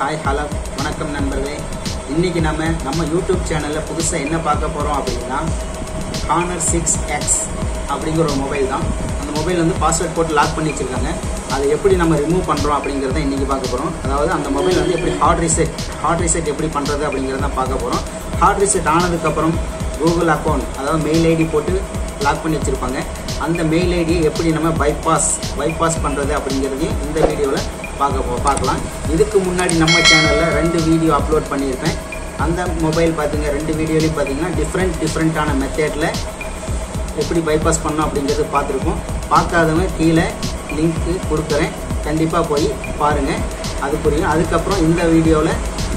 Hi hello வணக்கம் நண்பர்களே. இன்னைக்கு நம்ம நம்ம யூடியூப் சேனலில் புதுசாக என்ன பார்க்க போகிறோம் அப்படின்னா ஹானர் சிக்ஸ் எக்ஸ் அப்படிங்கிற ஒரு மொபைல் தான். அந்த மொபைல் வந்து பாஸ்வேர்ட் போட்டு லாக் பண்ணி வச்சிருக்காங்க. அதை எப்படி நம்ம ரிமூவ் பண்ணுறோம் அப்படிங்கிறத இன்றைக்கி பார்க்க போகிறோம் அதாவது அந்த மொபைல் வந்து எப்படி ஹார்ட் ரீசெட் ஹார்ட் ரீசெட் எப்படி பண்ணுறது அப்படிங்கிறத பார்க்க போகிறோம் ஹார்ட் ரீசெட் ஆனதுக்கப்புறம் கூகுள் அக்கௌண்ட் அதாவது மெயில் ஐடி போட்டு லாக் பண்ணி வச்சுருப்பாங்க. அந்த மெயில் ஐடியை எப்படி நம்ம பைபாஸ் பைபாஸ் பண்ணுறது அப்படிங்கிறதையும் இந்த வீடியோவில் பார்க்க போ பார்க்கலாம். இதுக்கு முன்னாடி நம்ம சேனலில் ரெண்டு வீடியோ அப்லோட் பண்ணியிருப்பேன் அந்த மொபைல் பார்த்திங்க ரெண்டு வீடியோலையும் பார்த்தீங்கன்னா டிஃப்ரெண்ட் டிஃப்ரெண்ட்டான மெத்தேடில் எப்படி பைபாஸ் பண்ணோம் அப்படிங்கிறது பார்த்துருக்கோம். பார்க்காதவங்க கீழே லிங்க்கு கொடுக்குறேன். கண்டிப்பாக போய் பாருங்கள் அது புரியும் அதுக்கப்புறம் இந்த வீடியோவில்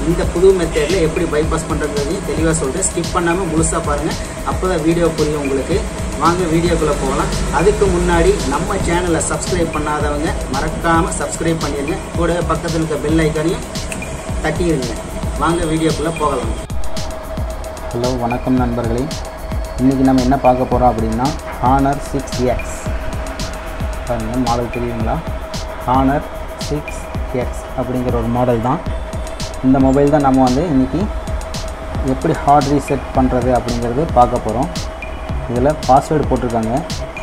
இந்த புது மெத்தேடில் எப்படி பைபாஸ் பண்ணுறதையும் தெளிவாக சொல்கிறேன் ஸ்கிப் பண்ணாமல் முழுசாக பாருங்கள் அப்போ தான் வீடியோ புரியும் உங்களுக்கு. வாங்க வீடியோக்குள்ளே போகலாம். அதுக்கு முன்னாடி நம்ம சேனலை சப்ஸ்கிரைப் பண்ணாதவங்க மறக்காமல் சப்ஸ்கிரைப் பண்ணிடுங்க கூட பக்கத்தில் இருக்க பெல் ஐக்கானையும் தட்டிடுங்க வாங்க வீடியோக்குள்ளே போகலாம். ஹலோ வணக்கம் நண்பர்களே. இன்றைக்கி நம்ம என்ன பார்க்க போகிறோம் அப்படின்னா ஹானர் சிக்ஸ் எக்ஸ் பாருங்கள் மாடல் தெரியுங்களா? ஹானர் சிக்ஸ் எக்ஸ் அப்படிங்கிற ஒரு மாடல் தான். இந்த மொபைல் தான் நம்ம வந்து இன்றைக்கி எப்படி ஹார்ட் ரீசெட் பண்ணுறது அப்படிங்கிறது பார்க்க போகிறோம் இதில் பாஸ்வேர்டு போட்டிருக்காங்க.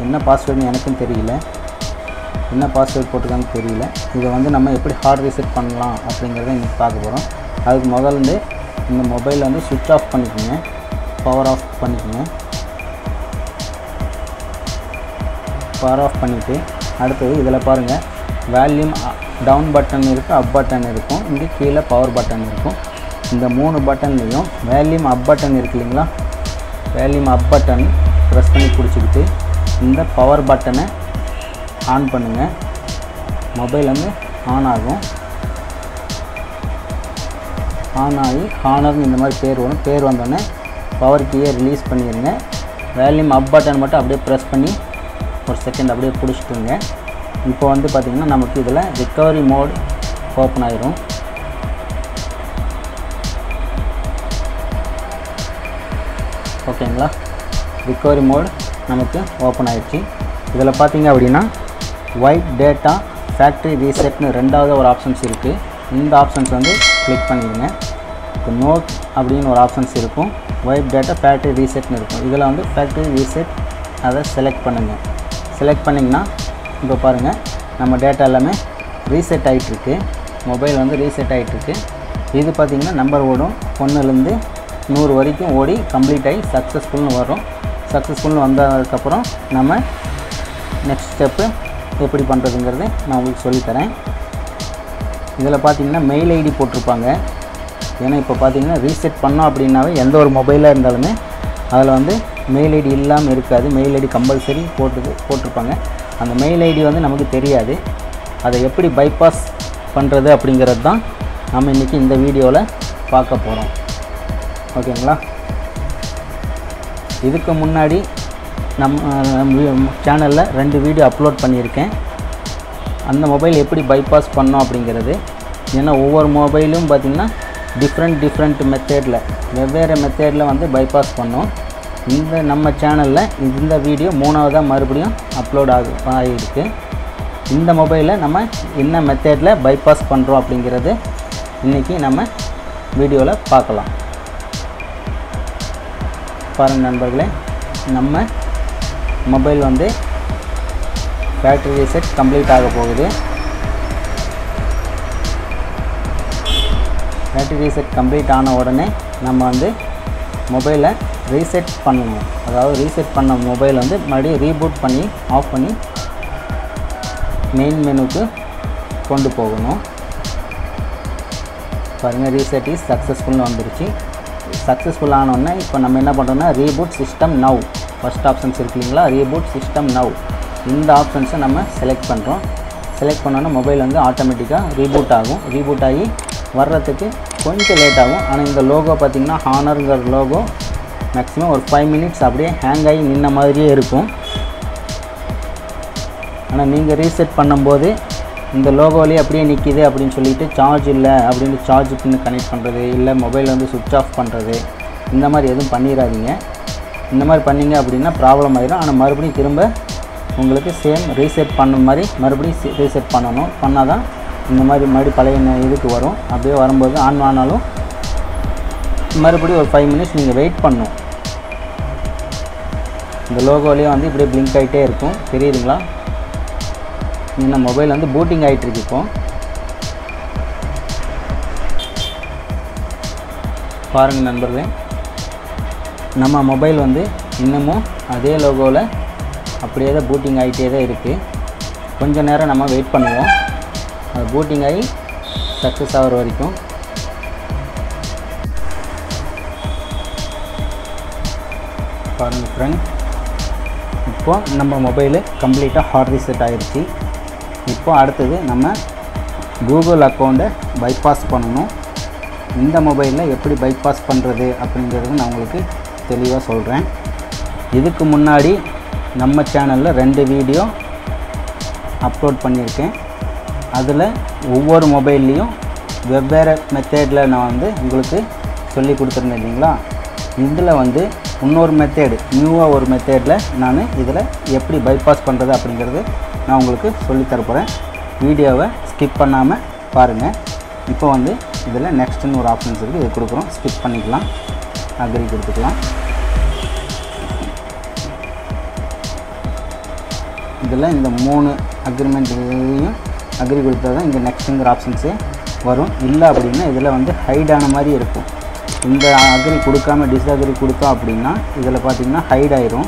என்ன பாஸ்வேர்டுன்னு எனக்கும் தெரியல. என்ன பாஸ்வேர்டு போட்டிருக்காங்கன்னு தெரியல. இதை வந்து நம்ம எப்படி ஹார்ட் ரீசெட் பண்ணலாம் அப்படிங்கிறத இன்றைக்கி பார்க்க போகிறோம் அதுக்கு முதல்ல இந்த மொபைலை வந்து சுவிட்ச் ஆஃப் பண்ணிக்கோங்க. பவர் ஆஃப் பண்ணிக்கோங்க. பவர் ஆஃப் பண்ணிவிட்டு அடுத்தது இதில் பாருங்கள் வேல்யூம் டவுன் பட்டன் இருக்குது அப் பட்டன் இருக்கும். இங்கே கீழே பவர் பட்டன் இருக்கும். இந்த மூணு பட்டன்லேயும் வேல்யூம் அப் பட்டன் இருக்கு இல்லைங்களா? வேல்யூம் அப் பட்டன் ப்ரெஸ் பண்ணி பிடிச்சிக்கிட்டு இந்த பவர் பட்டனை ஆன் பண்ணுங்கள் மொபைல் வந்து ஆன் ஆகும். ஆன் ஆகி ஹானர்னு இந்த மாதிரி பேர் வரும். பேர் வந்தோடனே பவர் கீயை ரிலீஸ் பண்ணிடுங்க வேல்யூம் அப் பட்டன் மட்டும் அப்படியே ப்ரெஸ் பண்ணி ஒரு செகண்ட் அப்படியே பிடிச்சிட்டுங்க. இப்போ வந்து பார்த்திங்கன்னா நமக்கு இதில் ரிக்கவரி மோட் ஓப்பன் ஆயிரும். ஓகேங்களா? ரிக்கவரி மோட் நமக்கு ஓப்பன் ஆயிடுச்சு. இதில் பார்த்தீங்க அப்படின்னா ஒயிட் டேட்டா ஃபேக்ட்ரி ரீசெட்னு ரெண்டாவது ஒரு ஆப்ஷன்ஸ் இருக்குது இந்த ஆப்ஷன்ஸ் வந்து கிளிக் பண்ணிடுங்க. இப்போ நோட் அப்படின்னு ஒரு ஆப்ஷன்ஸ் இருக்கும். ஒயிட் டேட்டா ஃபேக்ட்ரி ரீசெட்னு இருக்கும். இதில் வந்து ஃபேக்ட்ரி ரீசெட் அதை செலக்ட் பண்ணுங்கள் செலக்ட் பண்ணிங்கன்னா இப்போ பாருங்கள் நம்ம டேட்டா எல்லாமே ரீசெட் ஆகிட்டுருக்கு மொபைல் வந்து ரீசெட் ஆகிட்டுருக்கு இது பார்த்திங்கன்னா நம்பர் ஓடும். ஒன்றுலேருந்து நூறு வரைக்கும் ஓடி கம்ப்ளீட் ஆகி சக்ஸஸ்ஃபுல்னு வரும். சக்ஸஸ்ஃபுல்னு வந்ததுக்கப்புறம் நம்ம நெக்ஸ்ட் ஸ்டெப்பு எப்படி பண்ணுறதுங்கிறது நான் உங்களுக்கு சொல்லித்தரேன். இதில் பார்த்தீங்கன்னா மெயில் ஐடி போட்டிருப்பாங்க. ஏன்னா இப்போ பார்த்தீங்கன்னா ரீசெட் பண்ணோம் அப்படின்னாவே எந்த ஒரு மொபைலாக இருந்தாலுமே அதில் வந்து மெயில் ஐடி இல்லாமல் இருக்காது. மெயில் ஐடி கம்பல்சரி போட்டு போட்டிருப்பாங்க. அந்த மெயில் ஐடி வந்து நமக்கு தெரியாது. அதை எப்படி பைபாஸ் பண்ணுறது அப்படிங்கிறது தான் நம்ம இன்றைக்கி இந்த வீடியோவில் பார்க்க போகிறோம் ஓகேங்களா? இதுக்கு முன்னாடி நம்ம சேனலில் ரெண்டு வீடியோ அப்லோட் பண்ணியிருக்கேன். அந்த மொபைல் எப்படி பைபாஸ் பண்ணோம் அப்படிங்கிறது. ஏன்னா ஒவ்வொரு மொபைலும் பார்த்திங்கன்னா டிஃப்ரெண்ட் டிஃப்ரெண்ட் மெத்தேடில் வெவ்வேறு மெத்தேடில் வந்து பைபாஸ் பண்ணோம். இந்த நம்ம சேனலில் இந்த வீடியோ மூணாவதாக மறுபடியும் அப்லோட் ஆகு ஆகிருக்கு இந்த மொபைலில் நம்ம என்ன மெத்தேடில் பைபாஸ் பண்ணுறோம் அப்படிங்கிறது இன்றைக்கி நம்ம வீடியோவில் பார்க்கலாம். பாருங்கள் நண்பர்களே நம்ம மொபைல் வந்து பேட்டரி ரீசெட் கம்ப்ளீட் ஆக போகுது. பேட்டரி ரீசெட் கம்ப்ளீட் ஆன உடனே நம்ம வந்து மொபைலை ரீசெட் பண்ணணும். அதாவது ரீசெட் பண்ண மொபைல் வந்து மறுபடியும் ரீபூட் பண்ணி ஆஃப் பண்ணி மெயின் மெனுக்கு கொண்டு போகணும். பாருங்கள் ரீசெட் இஸ் சக்ஸஸ்ஃபுல்னு வந்துருச்சு. சக்ஸஸ்ஃபுல் ஆனோடனே இப்போ நம்ம என்ன பண்ணுறோம்னா reboot system now first options இருக்கு இல்லைங்களா? ரீபூட் சிஸ்டம் நவ் இந்த ஆப்ஷன்ஸை நம்ம செலக்ட் பண்ணுறோம் செலக்ட் பண்ணோன்னா மொபைல் வந்து ஆட்டோமேட்டிக்காக ரீபூட் ஆகும். ரீபூட் ஆகி வர்றதுக்கு கொஞ்சம் லேட் ஆகும். ஆனால் இந்த லோகோ பார்த்திங்கன்னா ஹானருங்கிற லோகோ மேக்ஸிமம் ஒரு ஃபைவ் மினிட்ஸ் அப்படியே ஹேங் ஆகி நின்ன மாதிரியே இருக்கும். ஆனால் நீங்கள் ரீசெட் பண்ணும்போது இந்த லோகோலேயே அப்படியே நிற்கிது அப்படின்னு சொல்லிட்டு சார்ஜ் இல்லை அப்படின்னு சார்ஜ் பின்னு கனெக்ட் பண்ணுறது இல்லை மொபைல் வந்து சுவிட்ச் ஆஃப் பண்ணுறது இந்த மாதிரி எதுவும் பண்ணிடாதீங்க. இந்த மாதிரி பண்ணிங்க அப்படின்னா ப்ராப்ளம் ஆயிடும் ஆனால் மறுபடியும் திரும்ப உங்களுக்கு சேம் ரீசெட் பண்ண மாதிரி மறுபடியும் ரீசெட் பண்ணணும். பண்ணால் தான் இந்த மாதிரி மறுபடியும் பழைய இதுக்கு வரும். அப்படியே வரும்போது ஆன் ஆனாலும் மறுபடியும் ஒரு ஃபைவ் மினிட்ஸ் நீங்கள் வெயிட் பண்ணும். இந்த லோகோலேயே வந்து இப்படியே பிளிங்க் ஆகிட்டே இருக்கும். தெரியுதுங்களா? இந்த மொபைல் வந்து பூட்டிங் ஆகிட்டு இருக்கு இப்போ. பாருங்கள் நண்பர்களே. நம்ம மொபைல் வந்து இன்னமும் அதே லோகோவில் அப்படியே தான் பூட்டிங் ஆகிட்டே தான் இருக்குது கொஞ்ச நேரம் நம்ம வெயிட் பண்ணுவோம். அது பூட்டிங் ஆகி சக்ஸஸ் ஆகிற வரைக்கும். பாருங்கள் ஃப்ரெண்ட் இப்போ நம்ம மொபைலு கம்ப்ளீட்டாக ஹார்ட் ரீசெட் ஆகிடுச்சு இப்போ அடுத்தது நம்ம கூகுள் அக்கௌண்ட்டை பைபாஸ் பண்ணணும். இந்த மொபைலில் எப்படி பைபாஸ் பண்ணுறது அப்படிங்கிறது நான் உங்களுக்கு தெளிவாக சொல்கிறேன் இதுக்கு முன்னாடி நம்ம சேனலில் ரெண்டு வீடியோ அப்லோட் பண்ணியிருக்கேன். அதில் ஒவ்வொரு மொபைல்லையும் வெவ்வேறு மெத்தேடில் நான் வந்து உங்களுக்கு சொல்லி கொடுத்துருந்தேன் இல்லைங்களா? இதில் வந்து இன்னொரு மெத்தேடு நியூவாக ஒரு மெத்தேடில் நான் இதில் எப்படி பைபாஸ் பண்ணுறது அப்படிங்கிறது நான் உங்களுக்கு சொல்லித் வீடியோவை ஸ்கிப் பண்ணாமல் பாருங்கள் இப்போ வந்து இதில் நெக்ஸ்ட்டுன்னு ஒரு ஆப்ஷன்ஸ் இருக்குது இது கொடுக்குறோம். ஸ்கிப் பண்ணிக்கலாம். அக்ரி கொடுத்துக்கலாம். இதில் இந்த மூணு அக்ரிமெண்ட்லையும் அக்ரி கொடுத்தா தான் இங்கே நெக்ஸ்ட்டுங்கிற ஆப்ஷன்ஸே வரும். இல்லை அப்படின்னா இதில் வந்து ஹைட் ஆன மாதிரி இருக்கும். இந்த அக்ரி கொடுக்காம டிஸ்அக்ரி கொடுத்தோம் அப்படின்னா இதில் பார்த்தீங்கன்னா ஹைட் ஆயிரும்.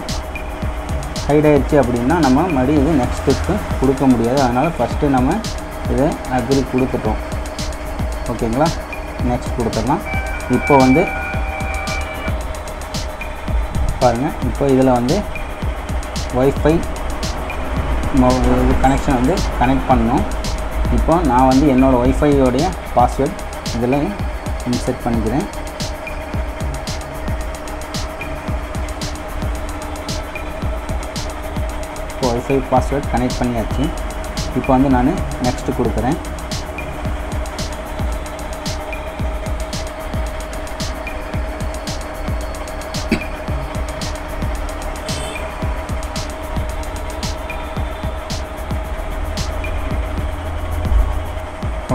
ஹைட் ஆயிடுச்சு அப்படின்னா நம்ம மறுபடியும் இது நெக்ஸ்ட் ஸ்டெப்பு கொடுக்க முடியாது. அதனால் ஃபஸ்ட்டு நம்ம இதை அக்ரி கொடுத்துட்டோம். ஓகேங்களா? நெக்ஸ்ட் கொடுத்துடலாம். இப்போ வந்து பாருங்கள் இப்போ இதில் வந்து ஒய்ஃபை இது கனெக்ஷன் வந்து கனெக்ட் பண்ணணும். இப்போ நான் வந்து என்னோடய ஒய்ஃபையோடைய பாஸ்வேர்ட் இதில் இன்செர்ட் பண்ணிக்கிறேன். சேவ் பாஸ்வேர்ட் கனெக்ட் பண்ணியாச்சு. இப்போ வந்து நான் நெக்ஸ்ட்டு கொடுக்குறேன்.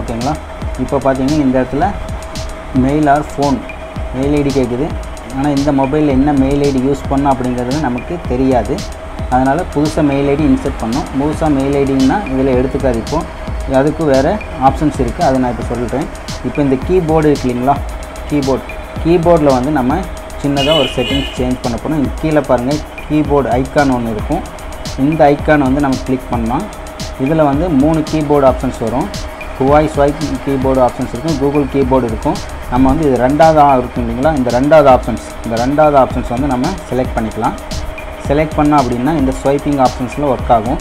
ஓகேங்களா? இப்போ பார்த்தீங்கன்னா இந்த இடத்துல mail or phone mail ID கேட்குது ஆனால் இந்த மொபைலில் என்ன மெயில் ஐடி யூஸ் பண்ணோம் அப்படிங்கிறது நமக்கு தெரியாது. அதனால் புதுசாக மெயில் ஐடி இன்செர்ட் பண்ணோம். புதுசாக மெயில் ஐடின்னா இதில் எடுத்துக்காது இப்போது அதுக்கு வேறு ஆப்ஷன்ஸ் இருக்குது அதை நான் இப்போ சொல்கிறேன் இப்போ இந்த கீபோர்டு இருக்கு இல்லைங்களா? கீபோர்ட் கீபோர்டில் வந்து நம்ம சின்னதாக ஒரு செட்டிங்ஸ் சேஞ்ச் பண்ண போகிறோம் கீழே பாருங்கள் கீபோர்டு ஐக்கான் ஒன்று இருக்கும். இந்த ஐக்கான் வந்து நம்ம கிளிக் பண்ணலாம் இதில் வந்து மூணு கீபோர்டு ஆப்ஷன்ஸ் வரும். ஹுவாய் ஸ்வைப் கீபோர்டு ஆப்ஷன்ஸ் இருக்கும். கூகுள் கீபோர்டு இருக்கும். நம்ம வந்து இது ரெண்டாவது ஆ- இருக்கும் இல்லைங்களா? இந்த ரெண்டாவது ஆப்ஷன்ஸ் இந்த ரெண்டாவது ஆப்ஷன்ஸ் வந்து நம்ம செலக்ட் பண்ணிக்கலாம். செலக்ட் பண்ணோம் அப்படின்னா இந்த ஸ்வைப்பிங் ஆப்ஷன்ஸில் ஒர்க் ஆகும்.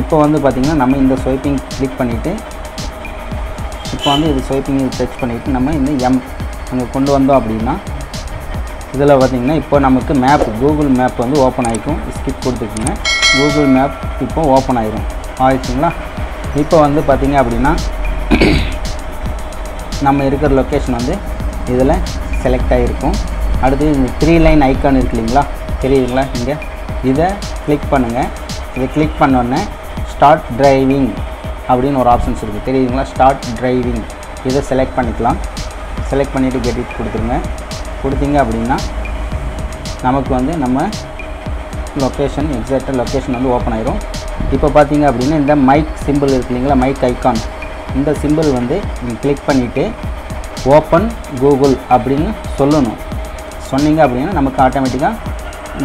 இப்போ வந்து பார்த்திங்கன்னா நம்ம இந்த ஸ்வைப்பிங் கிளிக் பண்ணிவிட்டு இப்போ வந்து இது ஸ்வைப்பிங் டச் பண்ணிவிட்டு நம்ம இந்த எம் அங்கே கொண்டு வந்தோம் அப்படின்னா இதில் பார்த்திங்கன்னா இப்போ நமக்கு மேப் கூகுள் மேப் வந்து ஓப்பன் ஆகிக்கும் ஸ்கிப் கொடுத்துக்குங்க கூகுள் மேப் இப்போ ஓப்பன் ஆகிரும் ஆயிடுச்சுங்களா? இப்போ வந்து பார்த்திங்க அப்படின்னா நம்ம இருக்கிற லொக்கேஷன் வந்து இதில் செலக்ட் ஆகிருக்கும் அடுத்து இந்த த்ரீ லைன் ஐக்கான் இருக்கு இல்லைங்களா? தெரியுதுங்களா இங்கே? இதை கிளிக் பண்ணுங்கள் இதை கிளிக் பண்ணோன்னே ஸ்டார்ட் டிரைவிங் அப்படின்னு ஒரு ஆப்ஷன்ஸ் இருக்குது தெரியுதுங்களா? ஸ்டார்ட் டிரைவிங் இதை செலக்ட் பண்ணிக்கலாம். செலக்ட் பண்ணிவிட்டு கெட்டிட் கொடுத்துருங்க. கொடுத்தீங்க அப்படின்னா நமக்கு வந்து நம்ம லொக்கேஷன் எக்ஸாக்டாக லொக்கேஷன் வந்து ஓப்பன் ஆயிரும். இப்போ பார்த்தீங்க அப்படின்னா இந்த மைக் சிம்பிள் இருக்கு இல்லைங்களா? மைக் ஐக்கான் இந்த சிம்பிள் வந்து நீங்கள் கிளிக் பண்ணிவிட்டு ஓப்பன் கூகுள் அப்படின்னு சொல்லணும். சொன்னீங்க அப்படின்னா நமக்கு ஆட்டோமேட்டிக்காக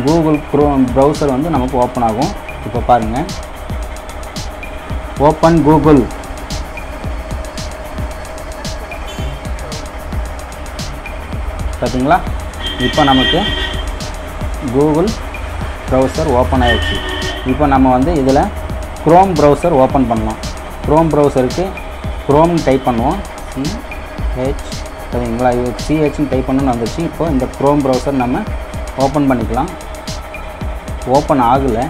கூகுள் க்ரோம் ப்ரௌசர் வந்து நமக்கு ஓப்பன் ஆகும். இப்போ பாருங்கள் ஓப்பன் கூகுள் பார்த்தீங்களா இப்போ நமக்கு கூகுள் ப்ரௌசர் ஓப்பன் ஆகிடுச்சு இப்போ நம்ம வந்து இதில் க்ரோம் ப்ரௌசர் ஓப்பன் பண்ணலாம். க்ரோம் ப்ரௌசருக்கு க்ரோம் டைப் பண்ணுவோம். சிஹெச் சரிங்களா இது சிஹெச்னு டைப் பண்ணணும்னு வந்துச்சு. இப்போ இந்த க்ரோம் ப்ரௌசர் நம்ம ஓப்பன் பண்ணிக்கலாம். ஓப்பன் ஆகலை.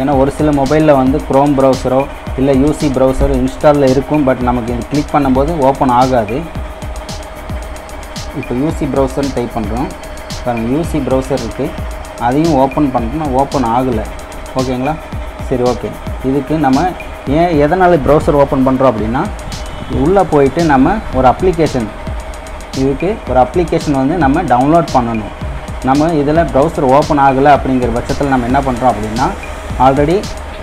ஏன்னா ஒரு சில மொபைலில் வந்து க்ரோம் ப்ரௌசரோ இல்லை யூசி ப்ரௌசரோ இன்ஸ்டாலில் இருக்கும். பட் நமக்கு இது கிளிக் பண்ணும்போது ஓப்பன் ஆகாது. இப்போ யூசி ப்ரௌசர்னு டைப் பண்ணுறோம் பாருங்கள் யூசி ப்ரௌசர் இருக்குது அதையும் ஓப்பன் பண்ணுறோம் ஓப்பன் ஆகலை. ஓகேங்களா சரி ஓகே இதுக்கு நம்ம ஏன் எதனால் ப்ரௌசர் ஓப்பன் பண்ணுறோம் அப்படின்னா உள்ளே போயிட்டு நம்ம ஒரு அப்ளிகேஷன் இதுக்கு ஒரு அப்ளிகேஷன் வந்து நம்ம டவுன்லோட் பண்ணணும். நம்ம இதில் ப்ரௌசர் ஓப்பன் ஆகலை அப்படிங்கிற பட்சத்தில் நம்ம என்ன பண்ணுறோம் அப்படின்னா ஆல்ரெடி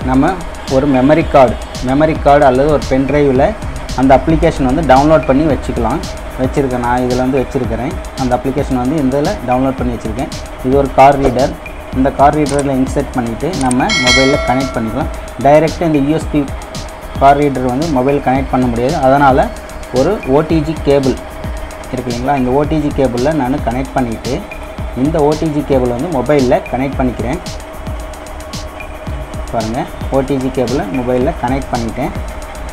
நம்ம ஒரு மெமரி கார்டு மெமரி கார்டு அல்லது ஒரு பென்ட்ரைவில் அந்த அப்ளிகேஷன் வந்து டவுன்லோட் பண்ணி வச்சுக்கலாம். வச்சுருக்கேன் நான் இதில் வந்து வச்சுருக்கிறேன். அந்த அப்ளிகேஷன் வந்து இதில் டவுன்லோட் பண்ணி வச்சுருக்கேன். இது ஒரு கார் ரீடர் இந்த கார் ரீடரில் இன்சர்ட் பண்ணிவிட்டு நம்ம மொபைலில் கனெக்ட் பண்ணிக்கலாம். டைரெக்டாக இந்த யூஎஸ்பி கார் ரீடர் வந்து மொபைல் கனெக்ட் பண்ண முடியாது. அதனால் ஒரு ஓடிஜி கேபிள் இருக்கு இல்லைங்களா? இந்த ஓடிஜி கேபிளில் நான் கனெக்ட் பண்ணிவிட்டு இந்த ஓடிஜி கேபிள் வந்து மொபைலில் கனெக்ட் பண்ணிக்கிறேன். பாருங்கள் ஓடிஜி கேபிளை மொபைலில் கனெக்ட் பண்ணிட்டேன்.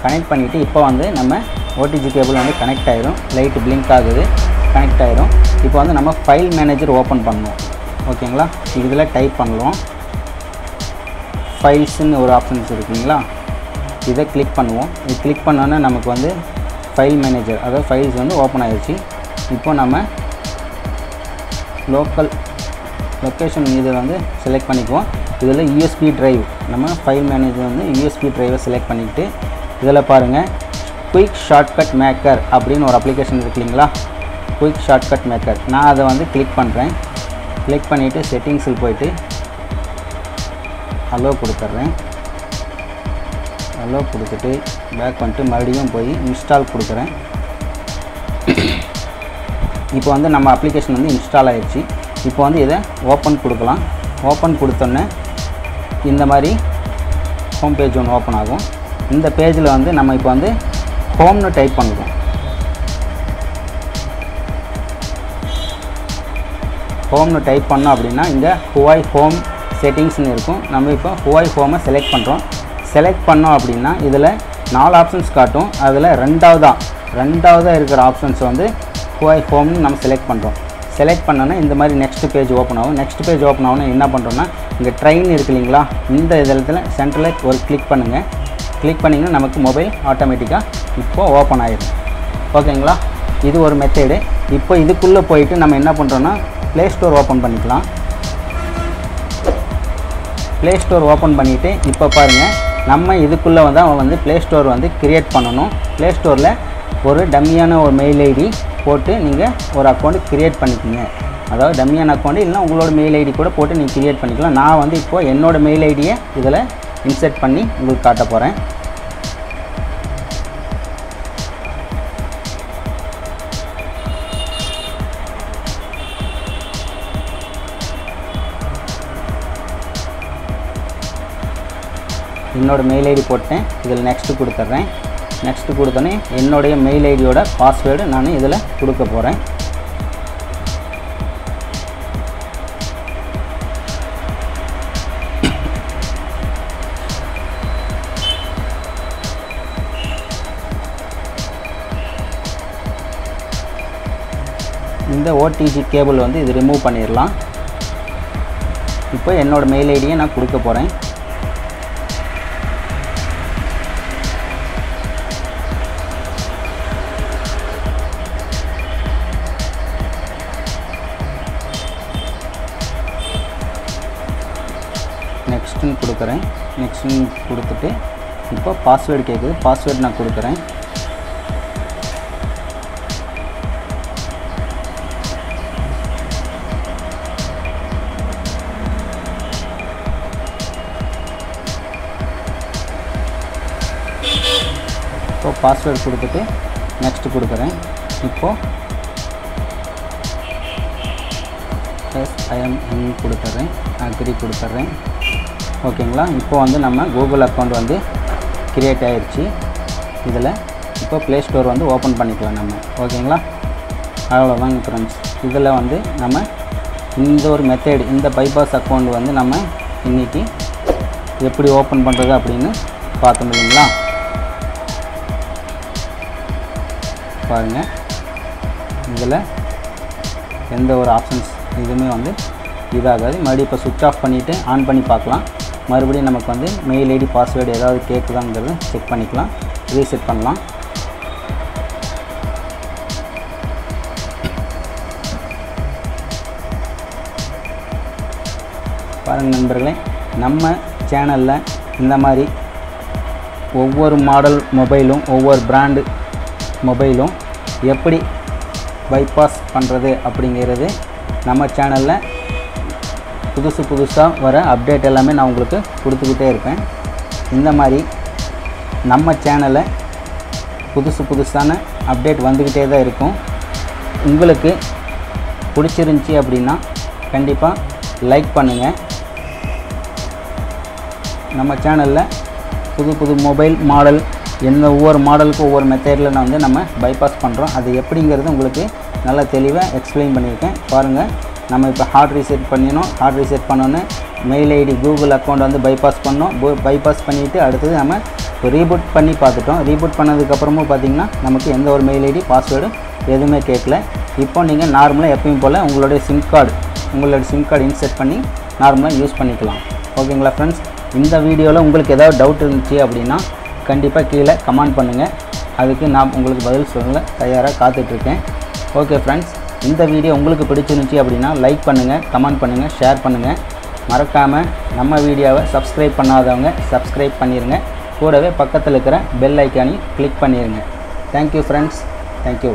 கனெக்ட் பண்ணிவிட்டு இப்போ வந்து நம்ம ஓடிஜி கேபிள் வந்து கனெக்ட் ஆகிரும் லைட்டு பிளிங்க் ஆகுது கனெக்ட் ஆகிரும் இப்போ வந்து நம்ம ஃபைல் மேனேஜர் ஓப்பன் பண்ணணும் ஓகேங்களா? இதில் டைப் பண்ணுவோம். ஃபைல்ஸுன்னு ஒரு ஆப்ஷன்ஸ் இருக்குங்களா? இதை கிளிக் பண்ணுவோம். இது கிளிக் பண்ணோன்னே நமக்கு வந்து ஃபைல் மேனேஜர் அதாவது ஃபைல்ஸ் வந்து ஓப்பன் ஆகிடுச்சு இப்போ நம்ம லோக்கல் லொக்கேஷன் இது வந்து செலக்ட் பண்ணிக்குவோம். இதில் யூஎஸ்பி டிரைவ் நம்ம ஃபைல் மேனேஜர் வந்து யூஎஸ்பி டிரைவை செலக்ட் பண்ணிவிட்டு இதில் பாருங்கள் குயிக் ஷார்ட்கட் மேக்கர் அப்படின்னு ஒரு அப்ளிகேஷன் இருக்கு இல்லைங்களா? குயிக் ஷார்ட்கட் மேக்கர் நான் அதை வந்து கிளிக் பண்ணுறேன் கிளிக் பண்ணிவிட்டு செட்டிங்ஸில் போயிட்டு அலோ கொடுத்துட்றேன். அலோ கொடுத்துட்டு பேக் பண்ணிட்டு மறுபடியும் போய் இன்ஸ்டால் கொடுக்குறேன். இப்போ வந்து நம்ம அப்ளிகேஷன் வந்து இன்ஸ்டால் ஆகிடுச்சு இப்போ வந்து இதை ஓப்பன் கொடுக்கலாம். ஓப்பன் கொடுத்தோன்னே இந்த மாதிரி ஹோம் பேஜ் ஒன்று ஓப்பன் ஆகும். இந்த பேஜில் வந்து நம்ம இப்போ வந்து ஹோம்னு டைப் பண்ணுவோம் ஹோம்னு டைப் பண்ணோம் அப்படின்னா இங்கே ஹுவாய் ஹோம் செட்டிங்ஸ்னு இருக்கும். நம்ம இப்போ ஹுவாய் ஹோமை செலக்ட் பண்ணுறோம் செலக்ட் பண்ணோம் அப்படின்னா இதில் நாலு ஆப்ஷன்ஸ் காட்டும். அதில் ரெண்டாவதாக ரெண்டாவதாக இருக்கிற ஆப்ஷன்ஸ் வந்து குவாய் ஹோம்னு நம்ம செலக்ட் பண்ணுறோம் செலக்ட் பண்ணோன்னா இந்த மாதிரி நெக்ஸ்ட் பேஜ் ஓப்பன் ஆகும். நெக்ஸ்ட் பேஜ் ஓப்பன் ஆகும்னா என்ன பண்ணுறோன்னா இங்கே ட்ரெயின் இருக்கு இல்லைங்களா? இந்த இதில் சென்டரில் ஒரு கிளிக் பண்ணுங்கள் கிளிக் பண்ணிங்கன்னா நமக்கு மொபைல் ஆட்டோமேட்டிக்காக இப்போது ஓப்பன் ஆகிடும் ஓகேங்களா இது ஒரு மெத்தேடு இப்போ இதுக்குள்ளே போயிட்டு நம்ம என்ன பண்ணுறோன்னா ப்ளே ஸ்டோர் ஓப்பன் பண்ணிக்கலாம். ப்ளே ஸ்டோர் ஓப்பன் பண்ணிவிட்டு இப்போ பாருங்கள் நம்ம இதுக்குள்ளே வந்து அவன் வந்து ப்ளே ஸ்டோர் வந்து க்ரியேட் பண்ணணும். ப்ளே ஸ்டோரில் ஒரு டம்மியான ஒரு மெயில் ஐடி போட்டு நீங்கள் ஒரு அக்கௌண்ட் க்ரியேட் பண்ணிக்கோங்க. அதாவது டம்மியான அக்கௌண்ட் இல்லைனா உங்களோட மெயில் ஐடி கூட போட்டு நீங்கள் க்ரியேட் பண்ணிக்கலாம். நான் வந்து இப்போது என்னோட மெயில் ஐடியை இதில் இன்சர்ட் பண்ணி உங்களுக்கு காட்ட போகிறேன் என்னோட மெயில் ஐடி போட்டேன். இதில் நெக்ஸ்ட்டு கொடுத்துட்றேன். நெக்ஸ்ட்டு கொடுத்தோன்னே என்னுடைய மெயில் ஐடியோட பாஸ்வேர்டு நான் இதில் கொடுக்க போகிறேன் இந்த ஓடிஜி கேபிள் வந்து இது ரிமூவ் பண்ணிடலாம் இப்போ என்னோடய மெயில் ஐடியை நான் கொடுக்க போகிறேன் கொடுக்குறேன். நெக்ஸ்ட்டுன்னு கொடுத்துட்டு இப்போ பாஸ்வேர்டு கேட்குது பாஸ்வேர்டு நான் கொடுக்குறேன். இப்போ பாஸ்வேர்டு கொடுத்துட்டு நெக்ஸ்ட் கொடுக்குறேன். இப்போது எஸ் ஐஎம் கொடுத்துட்றேன் அக்ரி கொடுத்துட்றேன் ஓகேங்களா? இப்போ வந்து நம்ம கூகுள் அக்கௌண்ட் வந்து கிரியேட் ஆயிடுச்சு இதில் இப்போ ப்ளே ஸ்டோர் வந்து ஓப்பன் பண்ணிக்கலாம் நம்ம. ஓகேங்களா? அவ்வளோதாங்க ஃப்ரெண்ட்ஸ் இதில் வந்து நம்ம இந்த ஒரு மெத்தேடு இந்த பைபாஸ் அக்கௌண்ட் வந்து நம்ம இன்றைக்கி எப்படி ஓப்பன் பண்ணுறது அப்படின்னு பார்த்தோம் இல்லைங்களா? பாருங்கள் இதில் எந்த ஒரு ஆப்ஷன்ஸ் இதுவுமே வந்து இதாகாது. மறுபடியும் இப்போ சுவிட்ச் ஆஃப் பண்ணிவிட்டு ஆன் பண்ணி பார்க்கலாம். மறுபடியும் நமக்கு வந்து மெயில் ஐடி பாஸ்வேர்டு ஏதாவது கேட்குதாங்கிறத செக் பண்ணிக்கலாம். ரீசெட் பண்ணலாம். பாருங்கள் நண்பர்களே நம்ம சேனலில் இந்த மாதிரி ஒவ்வொரு மாடல் மொபைலும் ஒவ்வொரு பிராண்டு மொபைலும் எப்படி பைபாஸ் பண்ணுறது அப்படிங்கிறது நம்ம சேனலில் புதுசு புதுசாக வர அப்டேட் எல்லாமே நான் உங்களுக்கு கொடுத்துக்கிட்டே இருப்பேன். இந்த மாதிரி நம்ம சேனலை புதுசு புதுசான அப்டேட் வந்துக்கிட்டே தான் இருக்கும். உங்களுக்கு பிடிச்சிருந்துச்சி அப்படின்னா கண்டிப்பாக லைக் பண்ணுங்கள் நம்ம சேனலில் புது புது மொபைல் மாடல் எந்த ஒவ்வொரு மாடலுக்கும் ஒவ்வொரு மெத்தேடில் நான் வந்து நம்ம பைபாஸ் பண்ணுறோம் அது எப்படிங்கிறது உங்களுக்கு நல்லா தெளிவாக எக்ஸ்பிளைன் பண்ணியிருக்கேன். பாருங்கள் நம்ம இப்போ ஹார்ட் ரீசெட் பண்ணிடணும். ஹார்ட் ரீசெட் பண்ணோன்னே மெயில் ஐடி கூகுள் அக்கௌண்ட் வந்து பைபாஸ் பண்ணோம் பைபாஸ் பண்ணிவிட்டு அடுத்தது நம்ம ரீபூட் பண்ணி பார்த்துட்டோம். ரீபூட் பண்ணதுக்கப்புறமும் பார்த்திங்கன்னா நமக்கு எந்த ஒரு மெயில் ஐடி பாஸ்வேர்டு எதுவுமே கேட்கல. இப்போ நீங்கள் நார்மலாக எப்பயும் போல் உங்களுடைய சிம் கார்டு உங்களோட சிம் கார்டு இன்செர்ட் பண்ணி நார்மலாக யூஸ் பண்ணிக்கலாம். ஓகேங்களா ஃப்ரெண்ட்ஸ் இந்த வீடியோவில் உங்களுக்கு ஏதாவது டவுட் இருந்துச்சு அப்படின்னா கண்டிப்பாக கீழே கமெண்ட் பண்ணுங்கள் அதுக்கு நான் உங்களுக்கு பதில் சொல்ல தயாராக காத்துட்ருக்கேன் ஓகே ஃப்ரெண்ட்ஸ் இந்த வீடியோ உங்களுக்கு பிடிச்சிருந்துச்சி அப்படின்னா லைக் பண்ணுங்கள் கமெண்ட் பண்ணுங்கள் ஷேர் பண்ணுங்கள் மறக்காமல் நம்ம வீடியோவை சப்ஸ்கிரைப் பண்ணாதவங்க சப்ஸ்கிரைப் பண்ணிடுங்க கூடவே பக்கத்தில் இருக்கிற பெல் ஐக்கானையும் கிளிக் பண்ணிடுங்க தேங்க்யூ ஃப்ரெண்ட்ஸ் தேங்க்யூ